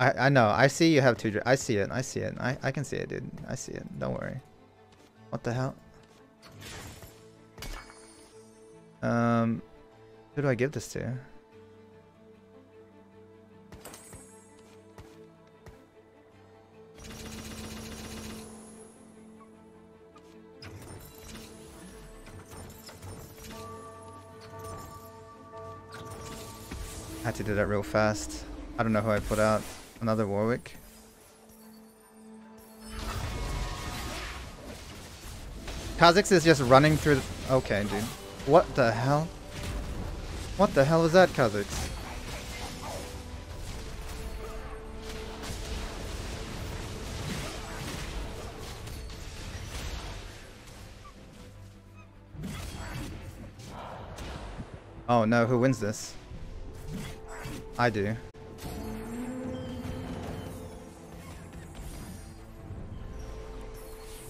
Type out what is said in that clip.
I I know. I see you have two. I see it. I see it. I I can see it, dude. I see it. Don't worry. What the hell? Um, who do I give this to? I had to do that real fast. I don't know who I put out. Another Warwick. Kha'Zix is just running through the... Okay, dude. What the hell? What the hell is that, Kha'Zix? Oh no, who wins this? I do.